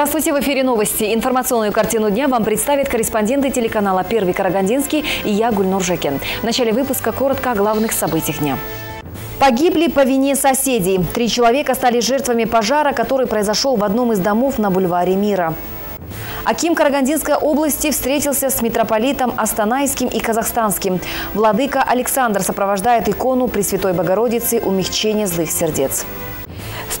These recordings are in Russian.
Здравствуйте, в эфире новости. Информационную картину дня вам представит корреспонденты телеканала «Первый Карагандинский» и я, Гульнур Жекин. В начале выпуска коротко о главных событиях дня. Погибли по вине соседей. Три человека стали жертвами пожара, который произошел в одном из домов на бульваре Мира. Аким Карагандинской области встретился с митрополитом Астанайским и Казахстанским. Владыка Александр сопровождает икону Пресвятой Богородицы «Умягчение злых сердец».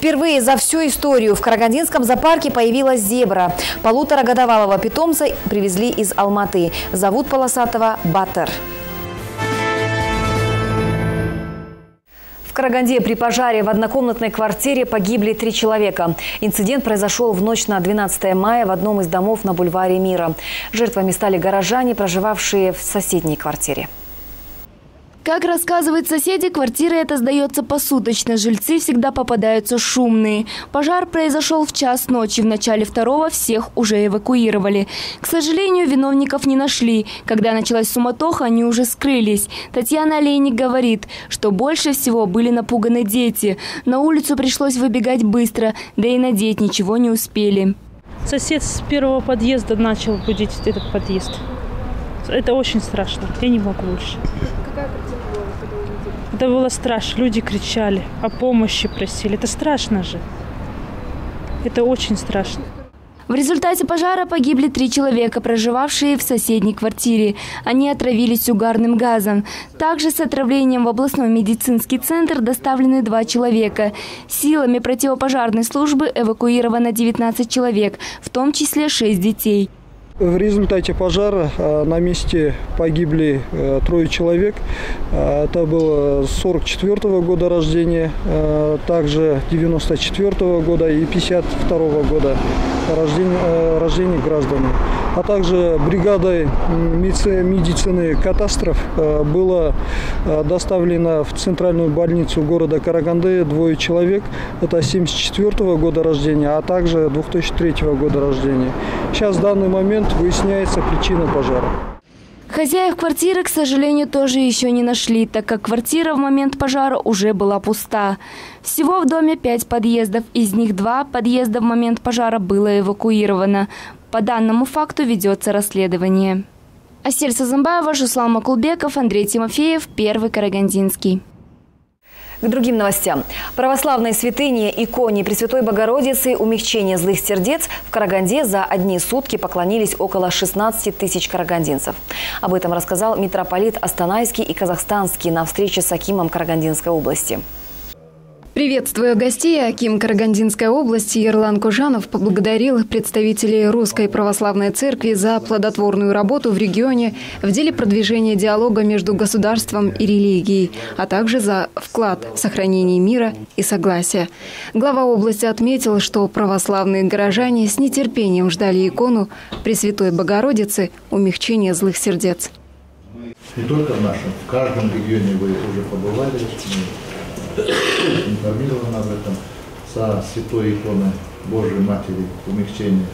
Впервые за всю историю в Карагандинском зоопарке появилась зебра. Полуторагодовалого питомца привезли из Алматы. Зовут полосатого Баттер. В Караганде при пожаре в однокомнатной квартире погибли три человека. Инцидент произошел в ночь на 12 мая в одном из домов на бульваре Мира. Жертвами стали горожане, проживавшие в соседней квартире. Как рассказывают соседи, квартира эта сдается посуточно. Жильцы всегда попадаются шумные. Пожар произошел в час ночи. В начале второго всех уже эвакуировали. К сожалению, виновников не нашли. Когда началась суматоха, они уже скрылись. Татьяна Олейник говорит, что больше всего были напуганы дети. На улицу пришлось выбегать быстро, да и надеть ничего не успели. Сосед с первого подъезда начал будить этот подъезд. Это очень страшно. Я не могу больше. Это было страшно. Люди кричали, о помощи просили. Это страшно же. Это очень страшно. В результате пожара погибли три человека, проживавшие в соседней квартире. Они отравились угарным газом. Также с отравлением в областной медицинский центр доставлены два человека. Силами противопожарной службы эвакуировано 19 человек, в том числе 6 детей. В результате пожара а, на месте погибли э, трое человек. А, это было 44 -го года рождения, также 94 -го года и 52 -го года рождения, э, рождения граждан. А также бригадой медицины катастроф было доставлено в центральную больницу города Караганды двое человек. Это 74 -го года рождения, а также 2003 -го года рождения. Сейчас в данный момент выясняется причина пожара. Хозяев квартиры, к сожалению, тоже еще не нашли, так как квартира в момент пожара уже была пуста. Всего в доме пять подъездов, из них два подъезда в момент пожара было эвакуировано. По данному факту ведется расследование. Асель Сазамбаева, Жуслан Макулбеков, Андрей Тимофеев, Первый Карагандинский. К другим новостям. Православной святыне иконе Пресвятой Богородицы «Умягчение злых сердец» в Караганде за одни сутки поклонились около 16 тысяч карагандинцев. Об этом рассказал митрополит Астанайский и Казахстанский на встрече с Акимом Карагандинской области. Приветствуя гостей, Аким Карагандинской области Ерлан Кужанов поблагодарил представителей Русской Православной Церкви за плодотворную работу в регионе в деле продвижения диалога между государством и религией, а также за вклад в сохранение мира и согласия. Глава области отметил, что православные горожане с нетерпением ждали икону Пресвятой Богородицы умягчения злых сердец. Не только в нашем, в каждом регионе вы уже побывали, информирован об этом, со святой иконы Божьей Матери умягчения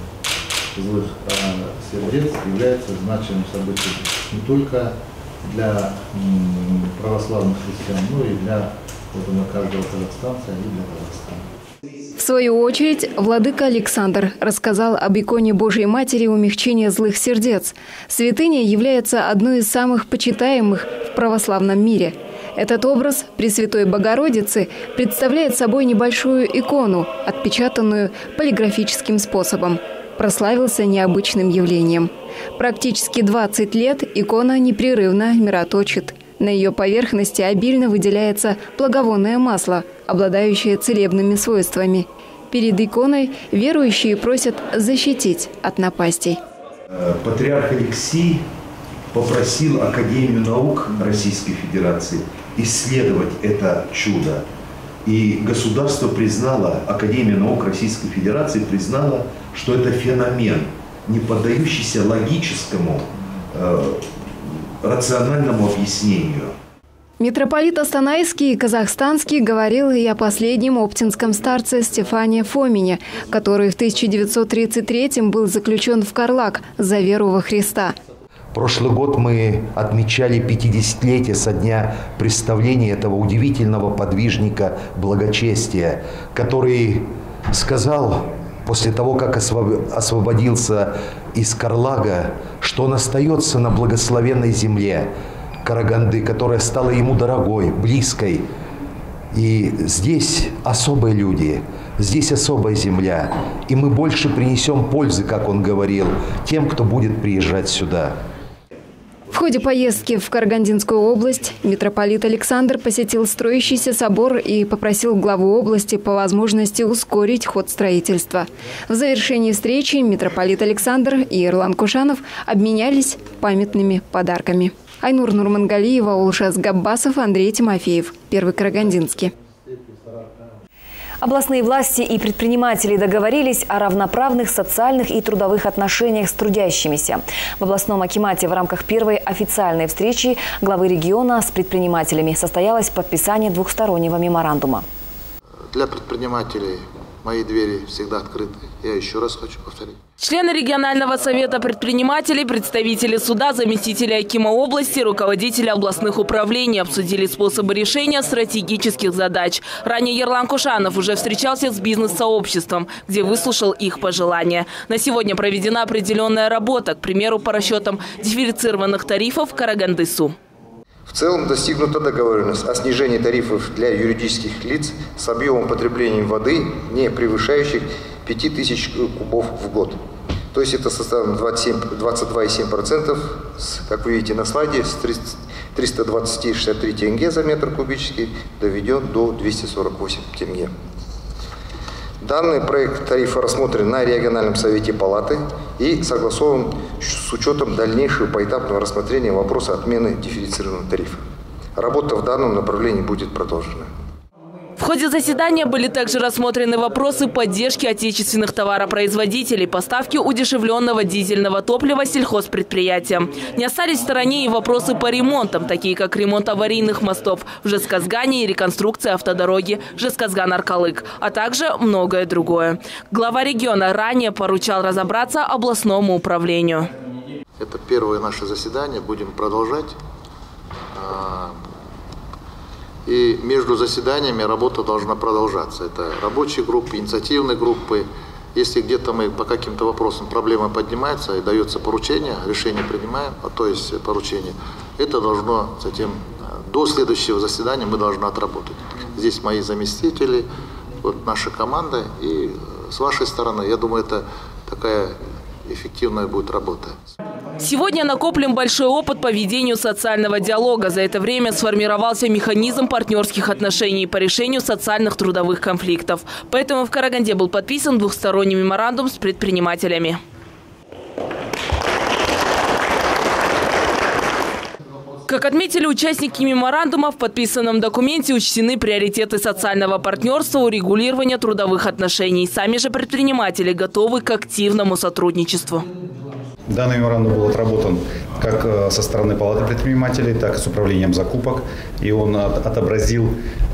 злых а, сердец является значимым событием не только для православных христиан, но и для вот, каждого казахстанца и для Казахстана. В свою очередь, владыка Александр рассказал об иконе Божьей Матери умягчения злых сердец. Святыня является одной из самых почитаемых в православном мире – этот образ Пресвятой Богородицы представляет собой небольшую икону, отпечатанную полиграфическим способом. Прославился необычным явлением. Практически 20 лет икона непрерывно мироточит. На ее поверхности обильно выделяется благовонное масло, обладающее целебными свойствами. Перед иконой верующие просят защитить от напастей. Патриарх Алексей попросил Академию наук Российской Федерации исследовать это чудо. И государство признало, Академия наук Российской Федерации признала, что это феномен, не поддающийся логическому, э, рациональному объяснению. Митрополит Астанайский и Казахстанский говорил и о последнем оптинском старце Стефане Фомине, который в 1933 был заключен в Карлак за веру во Христа – Прошлый год мы отмечали 50-летие со дня представления этого удивительного подвижника благочестия, который сказал после того, как освободился из Карлага, что он остается на благословенной земле Караганды, которая стала ему дорогой, близкой. И здесь особые люди, здесь особая земля. И мы больше принесем пользы, как он говорил, тем, кто будет приезжать сюда. В ходе поездки в Карагандинскую область митрополит Александр посетил строящийся собор и попросил главу области по возможности ускорить ход строительства. В завершении встречи митрополит Александр и Ирлан Кушанов обменялись памятными подарками. Айнур Нурмангалиева, Улшас Габбасов, Андрей Тимофеев. Первый Карагандинский. Областные власти и предприниматели договорились о равноправных социальных и трудовых отношениях с трудящимися. В областном Акимате в рамках первой официальной встречи главы региона с предпринимателями состоялось подписание двухстороннего меморандума. Для предпринимателей мои двери всегда открыты. Я еще раз хочу повторить. Члены регионального совета предпринимателей, представители суда, заместители Акима области, руководители областных управлений обсудили способы решения стратегических задач. Ранее Ерлан Кушанов уже встречался с бизнес-сообществом, где выслушал их пожелания. На сегодня проведена определенная работа, к примеру, по расчетам дифференцированных тарифов Карагандысу. В целом достигнута договоренность о снижении тарифов для юридических лиц с объемом потребления воды, не превышающих 5000 кубов в год. То есть это составит 22,7%, как вы видите на слайде, с 320,63 тенге за метр кубический доведен до 248 тенге. Данный проект тарифа рассмотрен на региональном совете палаты и согласован с учетом дальнейшего поэтапного рассмотрения вопроса отмены дифференцированного тарифа. Работа в данном направлении будет продолжена. В ходе заседания были также рассмотрены вопросы поддержки отечественных товаропроизводителей, поставки удешевленного дизельного топлива сельхозпредприятиям. Не остались в стороне и вопросы по ремонтам, такие как ремонт аварийных мостов в Жесказгане и реконструкция автодороги Жесказган-Аркалык, а также многое другое. Глава региона ранее поручал разобраться областному управлению. Это первое наше заседание, будем продолжать. И между заседаниями работа должна продолжаться. Это рабочие группы, инициативные группы. Если где-то мы по каким-то вопросам проблема поднимается и дается поручение, решение принимаем, а то есть поручение, это должно затем э, до следующего заседания мы должны отработать. Здесь мои заместители, вот наша команда, и э, с вашей стороны, я думаю, это такая эффективная будет работа. Сегодня накоплен большой опыт по ведению социального диалога. За это время сформировался механизм партнерских отношений по решению социальных трудовых конфликтов. Поэтому в Караганде был подписан двухсторонний меморандум с предпринимателями. Как отметили участники меморандума, в подписанном документе учтены приоритеты социального партнерства, урегулирования трудовых отношений. Сами же предприниматели готовы к активному сотрудничеству. Данный меморандум был отработан как э, со стороны Палаты предпринимателей, так и с управлением закупок. И он отобразил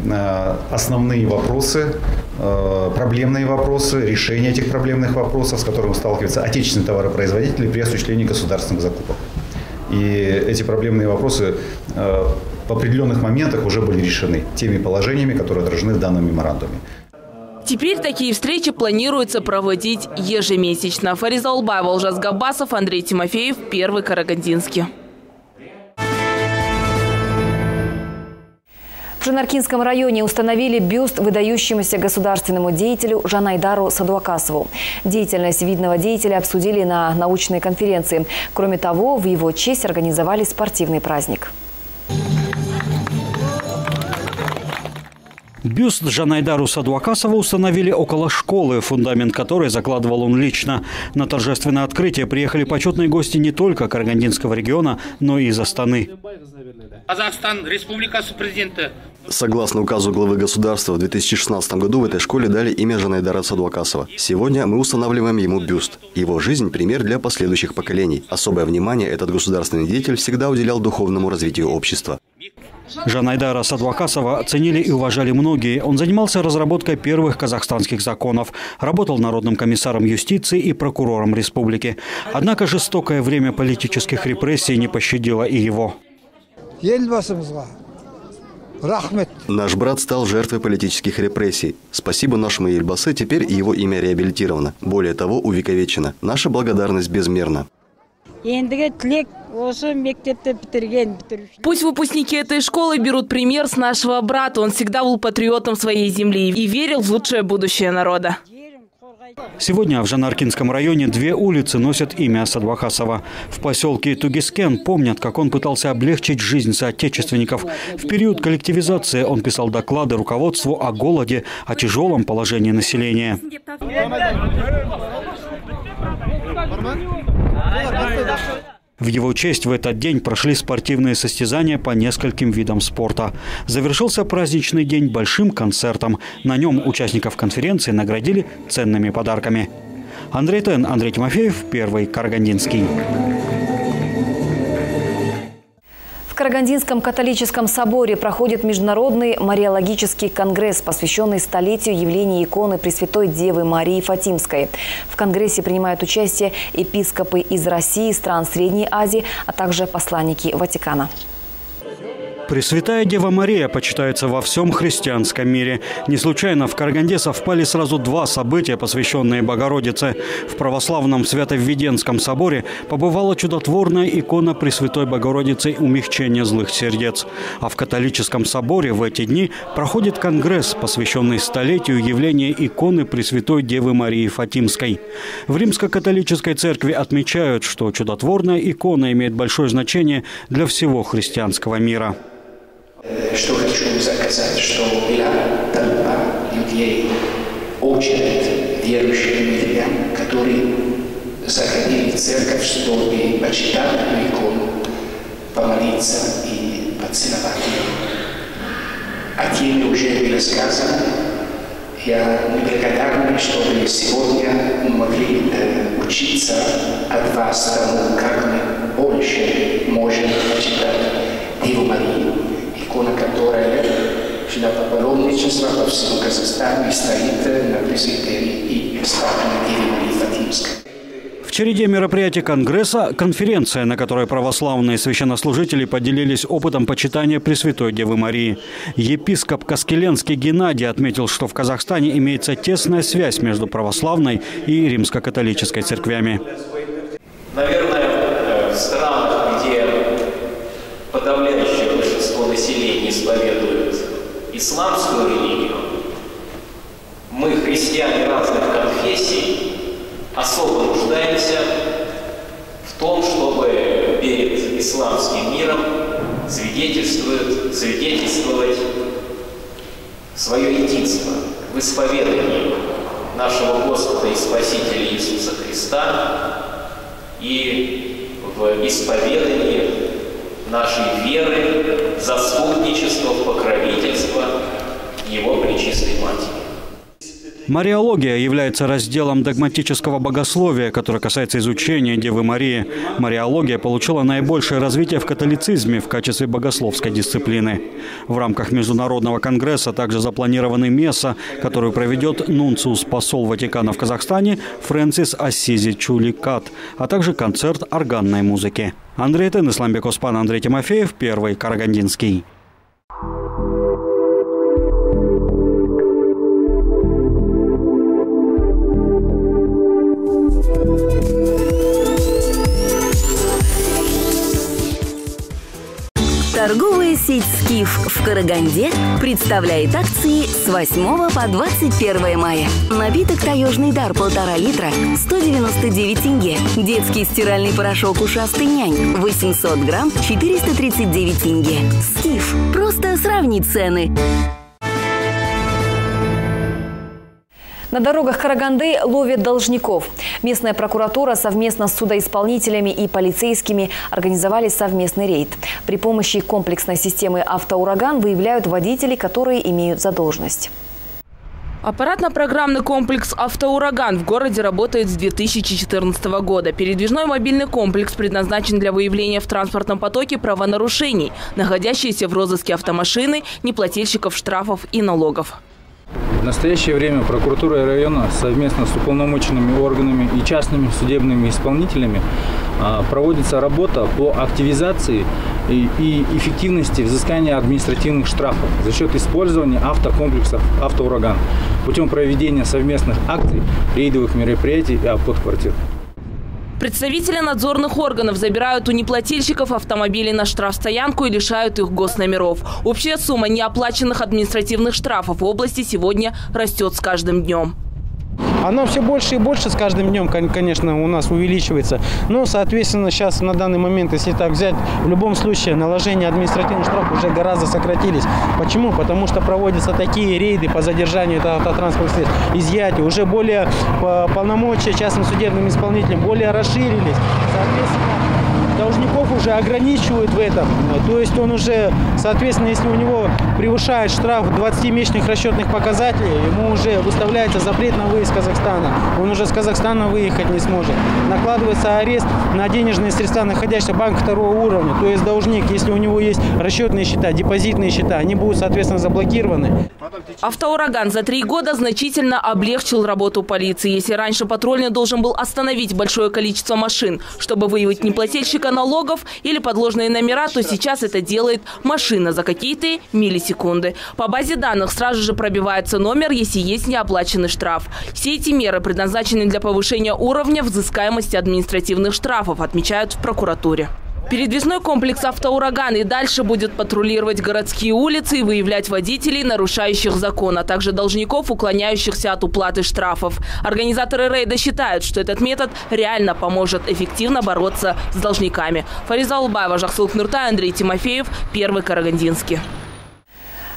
э, основные вопросы, э, проблемные вопросы, решение этих проблемных вопросов, с которыми сталкиваются отечественные товаропроизводители при осуществлении государственных закупок. И эти проблемные вопросы в определенных моментах уже были решены теми положениями, которые отражены в данном меморандуме. Теперь такие встречи планируется проводить ежемесячно. Фариза Улбаева, Олжас Габасов, Андрей Тимофеев, Первый Карагандинский. В Жанаркинском районе установили бюст выдающемуся государственному деятелю Жанайдару Садуакасову. Деятельность видного деятеля обсудили на научной конференции. Кроме того, в его честь организовали спортивный праздник. Бюст Жанайдару Садуакасова установили около школы, фундамент которой закладывал он лично. На торжественное открытие приехали почетные гости не только Карагандинского региона, но и из Астаны. Казахстан, республикасы президента. Согласно указу главы государства, в 2016 году в этой школе дали имя Жанайдара Садуакасова. Сегодня мы устанавливаем ему бюст. Его жизнь – пример для последующих поколений. Особое внимание этот государственный деятель всегда уделял духовному развитию общества. Жанайдара Садвакасова ценили и уважали многие. Он занимался разработкой первых казахстанских законов, работал народным комиссаром юстиции и прокурором республики. Однако жестокое время политических репрессий не пощадило и его. Наш брат стал жертвой политических репрессий. Спасибо нашему Ельбасе, теперь его имя реабилитировано. Более того, увековечено. Наша благодарность безмерна. Пусть выпускники этой школы берут пример с нашего брата. Он всегда был патриотом своей земли и верил в лучшее будущее народа. Сегодня в Жанаркинском районе две улицы носят имя Садвахасова. В поселке Тугискен помнят, как он пытался облегчить жизнь соотечественников. В период коллективизации он писал доклады руководству о голоде, о тяжелом положении населения. В его честь в этот день прошли спортивные состязания по нескольким видам спорта. Завершился праздничный день большим концертом. На нем участников конференции наградили ценными подарками. Андрей Тен, Андрей Тимофеев, Первый Карагандинский. В Карагандинском католическом соборе проходит Международный мариологический конгресс, посвященный столетию явления иконы Пресвятой Девы Марии Фатимской. В конгрессе принимают участие епископы из России, стран Средней Азии, а также посланники Ватикана. Пресвятая Дева Мария почитается во всем христианском мире. Не случайно в Караганде совпали сразу два события, посвященные Богородице. В православном Свято-Введенском соборе побывала чудотворная икона Пресвятой Богородицы умягчения злых сердец. А в католическом соборе в эти дни проходит конгресс, посвященный столетию явления иконы Пресвятой Девы Марии Фатимской. В римско-католической церкви отмечают, что чудотворная икона имеет большое значение для всего христианского мира. Что хочу заказать, что была толпа людей, очередь верующих людей, которые заходили в церковь, чтобы почитать эту икону, помолиться и поцеловать ее. О теме уже было сказано. Я благодарен, что вы сегодня могли э, учиться от вас тому, как мы больше можем почитать Деву Марию икона, которая для паломничества по всему Казахстану стоит на пресвитерии и Деве Марии Фатимской. В череде мероприятий Конгресса – конференция, на которой православные священнослужители поделились опытом почитания Пресвятой Девы Марии. Епископ Каскеленский Геннадий отметил, что в Казахстане имеется тесная связь между православной и римско-католической церквями. Наверное, в странах, где подавляющее большинство населения исповедует исламскую религию, мы, христиане разных конфессий, особо нуждаемся в том, чтобы перед исламским миром свидетельствует, свидетельствовать свое единство в исповедании нашего Господа и Спасителя Иисуса Христа и в исповедании нашей веры, заступничества, покровительство Его Пречистой Матери. Мариология является разделом догматического богословия, которое касается изучения Девы Марии. Мариология получила наибольшее развитие в католицизме в качестве богословской дисциплины. В рамках Международного конгресса также запланированы месса, которую проведет нунциус-посол Ватикана в Казахстане Фрэнсис Ассизи Чуликат, а также концерт органной музыки. Андрей Тен, Исламбек Оспан, Андрей Тимофеев, Первый, Карагандинский. Торговая сеть «Скиф» в Караганде представляет акции с 8 по 21 мая. Напиток «Таежный дар» полтора литра – 199 тенге. Детский стиральный порошок «Ушастый нянь» 800 грамм – 439 тенге. «Скиф» – просто сравнить цены. На дорогах Караганды ловят должников. Местная прокуратура совместно с судоисполнителями и полицейскими организовали совместный рейд. При помощи комплексной системы «Автоураган» выявляют водителей, которые имеют задолженность. Аппаратно-программный комплекс «Автоураган» в городе работает с 2014 года. Передвижной мобильный комплекс предназначен для выявления в транспортном потоке правонарушений, находящиеся в розыске автомашины, неплательщиков штрафов и налогов. В настоящее время прокуратура района совместно с уполномоченными органами и частными судебными исполнителями а, проводится работа по активизации и эффективности взыскания административных штрафов за счет использования автокомплексов «Автоураган» путем проведения совместных акций, рейдовых мероприятий и обход квартир. Представители надзорных органов забирают у неплательщиков автомобили на штрафстоянку и лишают их госномеров. Общая сумма неоплаченных административных штрафов в области сегодня растет с каждым днем. Оно все больше и больше с каждым днем, конечно, у нас увеличивается. Но, соответственно, сейчас на данный момент, если так взять, в любом случае наложение административных штрафов уже гораздо сократились. Почему? Потому что проводятся такие рейды по задержанию автотранспортных средств, изъятию. Уже более полномочия частным судебным исполнителям более расширились. Соответственно, должников уже ограничивают в этом. То есть он уже, соответственно, если у него превышает штраф 20-месячных расчетных показателей, ему уже выставляется запрет на выезд из Казахстана. Он уже с Казахстана выехать не сможет. Накладывается арест на денежные средства, находящиеся в банке второго уровня. То есть должник, если у него есть расчетные счета, депозитные счета, они будут, соответственно, заблокированы. Автоураган за три года значительно облегчил работу полиции. Если раньше патрульный должен был остановить большое количество машин, чтобы выявить неплательщика налогов или подложные номера, то сейчас это делает машина за какие-то миллисекунды. По базе данных сразу же пробивается номер, если есть неоплаченный штраф. Все эти меры предназначены для повышения уровня взыскаемости административных штрафов, отмечают в прокуратуре. Передвижной комплекс «Автоураган» и дальше будет патрулировать городские улицы и выявлять водителей, нарушающих закон, а также должников, уклоняющихся от уплаты штрафов. Организаторы рейда считают, что этот метод реально поможет эффективно бороться с должниками. Фариза Улбаева, Жахсулк Нуртай, Андрей Тимофеев, Первый Карагандинский.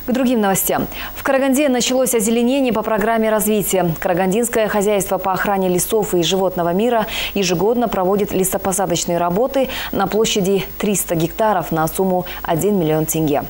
К другим новостям. В Караганде началось озеленение по программе развития. Карагандинское хозяйство по охране лесов и животного мира ежегодно проводит лесопосадочные работы на площади 300 гектаров на сумму 1 миллион тенге.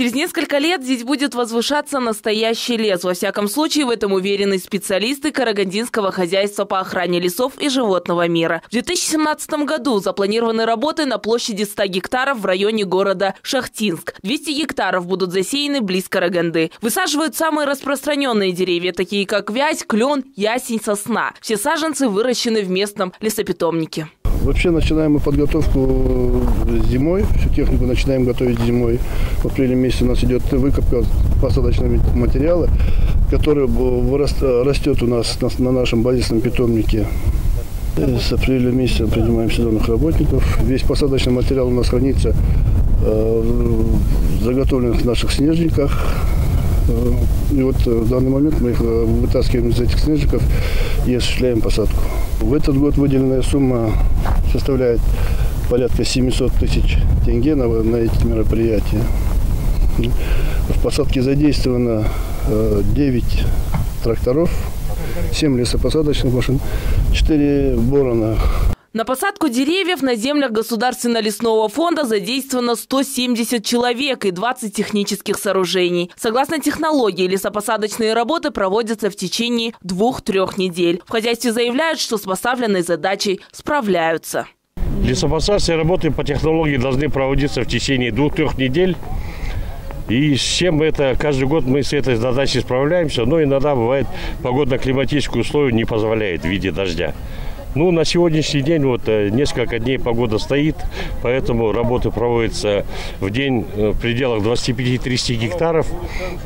Через несколько лет здесь будет возвышаться настоящий лес. Во всяком случае, в этом уверены специалисты Карагандинского хозяйства по охране лесов и животного мира. В 2017 году запланированы работы на площади 100 гектаров в районе города Шахтинск. 200 гектаров будут засеяны близ Караганды. Высаживают самые распространенные деревья, такие как вязь, клен, ясень, сосна. Все саженцы выращены в местном лесопитомнике. Вообще начинаем мы подготовку зимой, всю технику начинаем готовить зимой. В апреле месяце у нас идет выкопка посадочного материала, который растет у нас на нашем базисном питомнике. С апреля месяца принимаем сезонных работников. Весь посадочный материал у нас хранится э, в заготовленных наших снежниках. Э, и вот в данный момент мы их э, вытаскиваем из этих снежников и осуществляем посадку. В этот год выделенная сумма составляет порядка 700 тысяч тенге на, на эти мероприятия. В посадке задействовано 9 э, тракторов, 7 лесопосадочных машин, 4 борона. На посадку деревьев на землях Государственного лесного фонда задействовано 170 человек и 20 технических сооружений. Согласно технологии, лесопосадочные работы проводятся в течение двух-трех недель. В хозяйстве заявляют, что с поставленной задачей справляются. Лесопосадочные работы по технологии должны проводиться в течение двух-трех недель. И с чем это, каждый год мы с этой задачей справляемся, но иногда бывает погодно-климатические условия не позволяют в виде дождя. Ну, на сегодняшний день вот э, несколько дней погода стоит, поэтому работы проводятся в день э, в пределах 25-30 гектаров.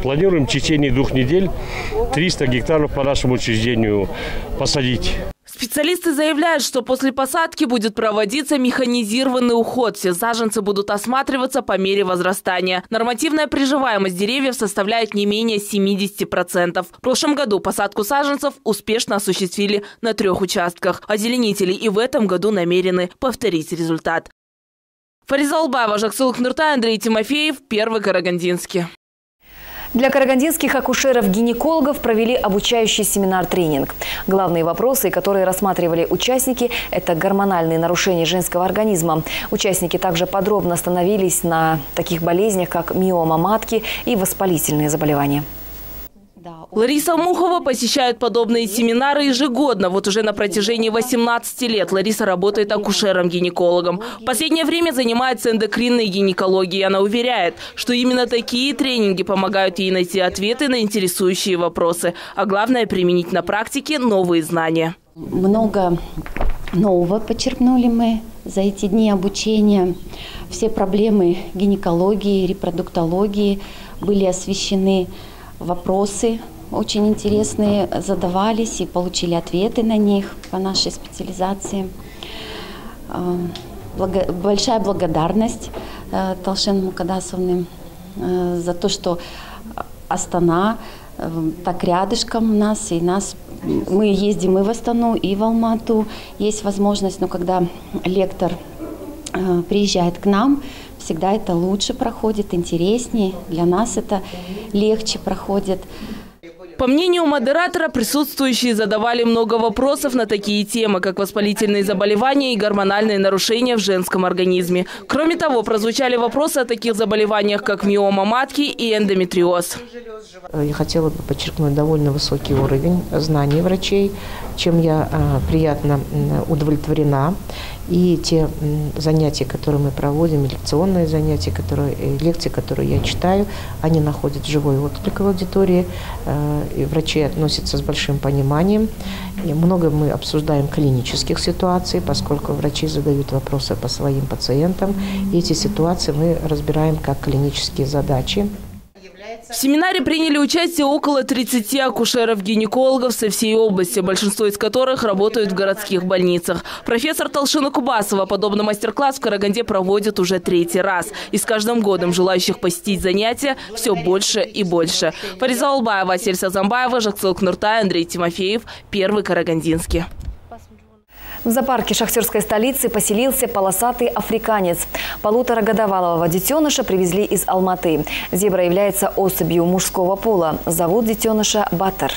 Планируем в течение двух недель 300 гектаров по нашему учреждению посадить. Специалисты заявляют, что после посадки будет проводиться механизированный уход. Все саженцы будут осматриваться по мере возрастания. Нормативная приживаемость деревьев составляет не менее 70%. В прошлом году посадку саженцев успешно осуществили на трех участках. Озеленители и в этом году намерены повторить результат. Фариза Албаева, Жаксулк Нуртай, Андрей Тимофеев, Первый Карагандинский. Для карагандинских акушеров-гинекологов провели обучающий семинар-тренинг. Главные вопросы, которые рассматривали участники – это гормональные нарушения женского организма. Участники также подробно остановились на таких болезнях, как миома матки и воспалительные заболевания. Лариса Мухова посещает подобные семинары ежегодно. Вот уже на протяжении 18 лет Лариса работает акушером-гинекологом. В последнее время занимается эндокринной гинекологией. Она уверяет, что именно такие тренинги помогают ей найти ответы на интересующие вопросы. А главное – применить на практике новые знания. Много нового подчеркнули мы за эти дни обучения. Все проблемы гинекологии, репродуктологии были освещены, вопросы очень интересные задавались и получили ответы на них по нашей специализации. А, большая благодарность э, Толшен Мукадасовне э, за то, что Астана э, так рядышком у нас, и нас мы ездим и в Астану, и в Алмату. Есть возможность, но когда лектор приезжает к нам, всегда это лучше проходит, интереснее, для нас это легче проходит. По мнению модератора, присутствующие задавали много вопросов на такие темы, как воспалительные заболевания и гормональные нарушения в женском организме. Кроме того, прозвучали вопросы о таких заболеваниях, как миома матки и эндометриоз. Я хотела бы подчеркнуть довольно высокий уровень знаний врачей, чем я а, приятно удовлетворена. И те занятия, которые мы проводим, лекционные занятия, которые, э, лекции, которые я читаю, они находят живой отклик в аудитории. Э, и врачи относятся с большим пониманием. И много мы обсуждаем клинических ситуаций, поскольку врачи задают вопросы по своим пациентам. И эти ситуации мы разбираем как клинические задачи. В семинаре приняли участие около 30 акушеров-гинекологов со всей области, большинство из которых работают в городских больницах. Профессор Толшина Кубасова подобный мастер-класс в Караганде проводит уже третий раз. И с каждым годом желающих посетить занятия все больше и больше. Фариза Албаева, Сельса Замбаева, Жакцел Кнуртай, Андрей Тимофеев. Первый Карагандинский. В зоопарке шахтерской столицы поселился полосатый африканец. Полуторагодовалого детеныша привезли из Алматы. Зебра является особью мужского пола. Зовут детеныша Батер.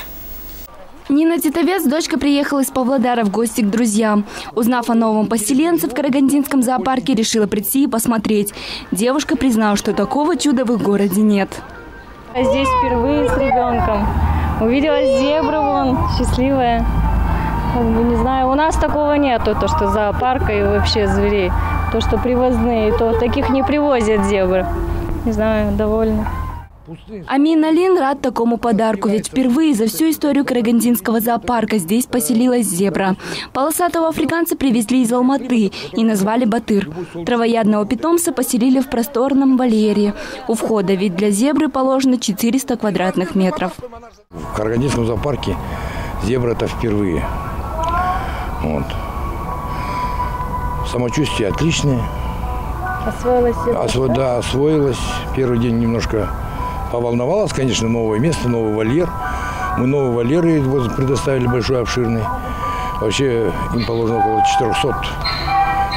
Нина Титовец, дочка, приехала из Павлодара в гости к друзьям. Узнав о новом поселенце в Карагандинском зоопарке, решила прийти и посмотреть. Девушка признала, что такого чуда в их городе нет. Здесь впервые с ребенком. Увидела зебру вон, счастливая. Не знаю, у нас такого нету, то, что зоопарка и вообще зверей. То, что привозные, то таких не привозят зебры. Не знаю, довольна. Амин Алин рад такому подарку, ведь впервые за всю историю Карагандинского зоопарка здесь поселилась зебра. Полосатого африканца привезли из Алматы и назвали Батыр. Травоядного питомца поселили в просторном вольере. У входа ведь для зебры положено 400 квадратных метров. В Карагандинском зоопарке зебра это впервые. Вот. Самочувствие отличное. Освоилась? Осво, да, освоилась. Первый день немножко поволновалась, конечно, новое место, новый вольер. Мы новый вольер предоставили большой, обширный. Вообще им положено около 400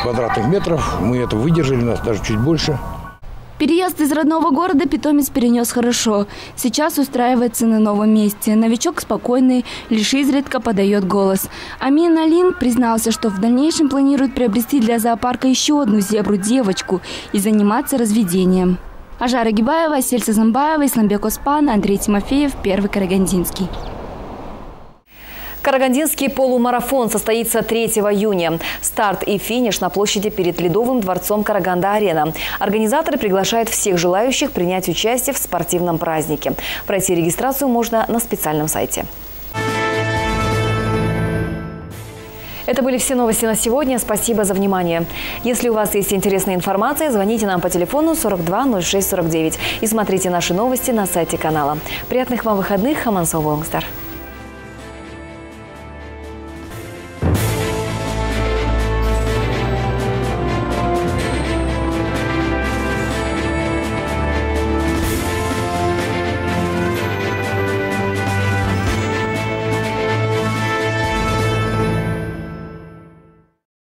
квадратных метров. Мы это выдержали, у нас даже чуть больше. Переезд из родного города питомец перенес хорошо. Сейчас устраивается на новом месте. Новичок спокойный, лишь изредка подает голос. Амин Алин признался, что в дальнейшем планирует приобрести для зоопарка еще одну зебру-девочку и заниматься разведением. Ажара Гибаева, Сельса Замбаева, Исламбек Оспан, Андрей Тимофеев, Первый Карагандинский. Карагандинский полумарафон состоится 3 июня. Старт и финиш на площади перед Ледовым дворцом Караганда-Арена. Организаторы приглашают всех желающих принять участие в спортивном празднике. Пройти регистрацию можно на специальном сайте. Это были все новости на сегодня. Спасибо за внимание. Если у вас есть интересная информация, звоните нам по телефону 42 06 49 и смотрите наши новости на сайте канала. Приятных вам выходных. Хамансов Лонгстар.